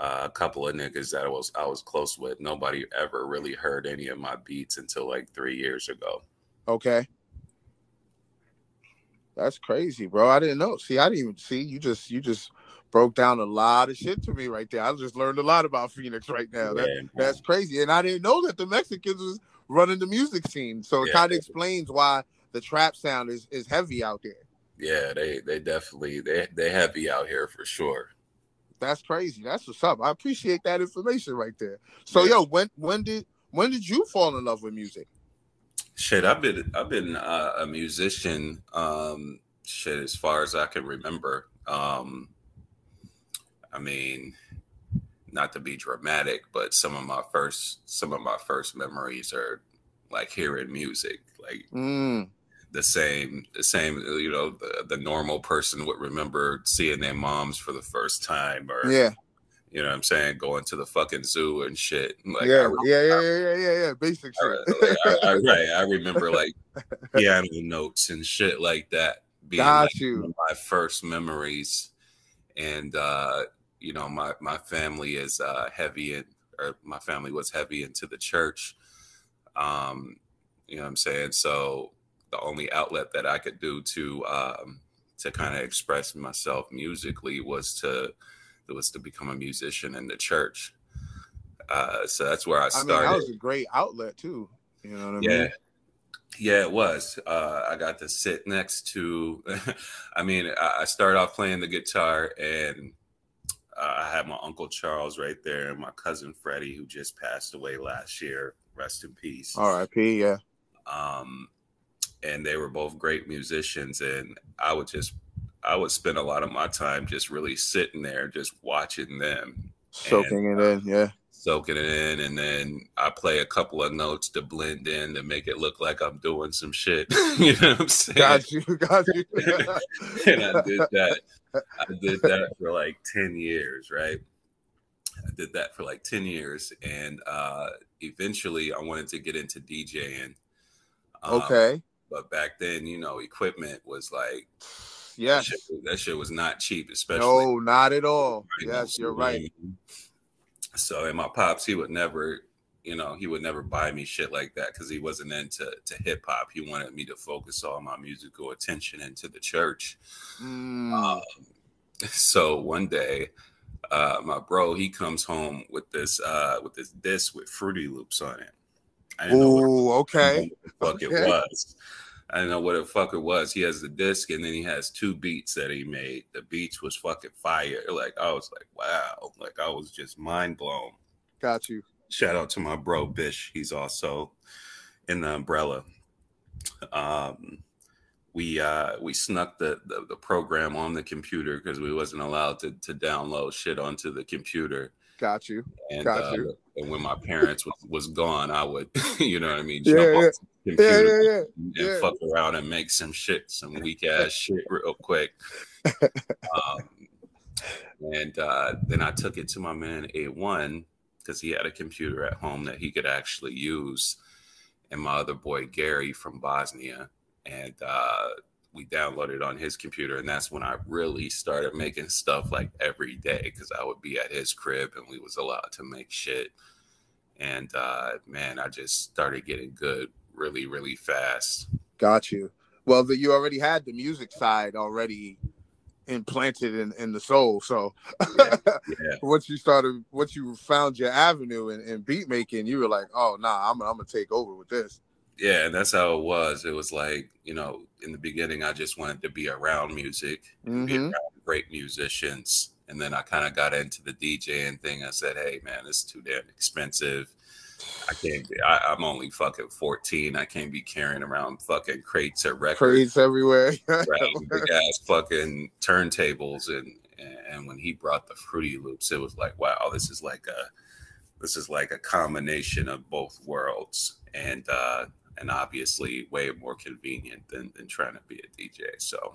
uh, a couple of niggas that I was I was close with. Nobody ever really heard any of my beats until like three years ago. Okay. That's crazy, bro. I didn't know. See, I didn't even see you just you just broke down a lot of shit to me right there. I just learned a lot about Phoenix right now. That, yeah, that's crazy. And I didn't know that the Mexicans was running the music scene. So it yeah. kind of explains why the trap sound is is heavy out there. Yeah, they they definitely they they heavy out here for sure. That's crazy. That's what's up. I appreciate that information right there. So yo, when when did when did you fall in love with music? Shit, I've been I've been uh, a musician um shit as far as I can remember. Um I mean, not to be dramatic, but some of my first some of my first memories are like hearing music, like mm. The same the same you know the, the normal person would remember seeing their moms for the first time or yeah you know what I'm saying? Going to the fucking zoo and shit. Like, yeah, I, yeah, yeah, yeah, yeah, yeah, basic shit. like, I, I, right. I remember like piano notes and shit like that being Got like, you. my first memories. And uh, you know, my my family is uh, heavy in, or my family was heavy into the church. Um, you know what I'm saying? So the only outlet that I could do to um, to kind of express myself musically was to was to become a musician in the church. Uh, so that's where I started. I mean, that was a great outlet too. You know what I yeah. mean? Yeah, it was. Uh, I got to sit next to. I mean, I started off playing the guitar, and uh, I had my uncle Charles right there, and my cousin Freddie, who just passed away last year. Rest in peace. R.I.P. Yeah. Um, and they were both great musicians, and I would just, I would spend a lot of my time just really sitting there, just watching them, soaking and, it in. Yeah soaking it in, and then I play a couple of notes to blend in to make it look like I'm doing some shit. you know what I'm saying? Got you, got you. and I did that. I did that for like ten years, right? I did that for like ten years, and uh, eventually I wanted to get into DJing. Um, okay. But back then, you know, equipment was like Yes. That shit, that shit was not cheap, especially. No, not at all. Yes, you're right. So, and my pops, he would never, you know, he would never buy me shit like that because he wasn't into to hip hop. He wanted me to focus all my musical attention into the church. Mm. Um, so one day, uh, my bro, he comes home with this uh, with this disc with Fruity Loops on it. Oh, okay. What the fuck okay. it was. I didn't know what the fuck it was. He has the disc and then he has two beats that he made. The beats was fucking fire. Like I was like, wow. Like I was just mind blown. Got you. Shout out to my bro Bish. He's also in the umbrella. Um we uh we snuck the, the, the program on the computer because we wasn't allowed to to download shit onto the computer. Got you. And, Got uh, you. And when my parents was, was gone, I would, you know what I mean, jump yeah, yeah. computer yeah, yeah, yeah. and fuck around and make some shit, some weak ass shit real quick. um, and uh, then I took it to my man A1 because he had a computer at home that he could actually use, and my other boy Gary from Bosnia, and uh, we downloaded on his computer and that's when i really started making stuff like every day because i would be at his crib and we was allowed to make shit. And uh man i just started getting good really really fast. Got you. Well the, you already had the music side already implanted in, in the soul so yeah, yeah. once you started once you found your avenue in, in beat making you were like oh nah i'm, I'm gonna take over with this yeah, and that's how it was. It was like, you know, in the beginning, I just wanted to be around music, mm-hmm. be around great musicians. And then I kind of got into the DJing thing. I said, hey, man, it's too damn expensive. I can't be, I, am only fucking 14. I can't be carrying around fucking crates of records. Crates everywhere. big ass fucking turntables. And, and when he brought the Fruity Loops, it was like, wow, this is like a, this is like a combination of both worlds. And, uh, and obviously way more convenient than, than trying to be a DJ. So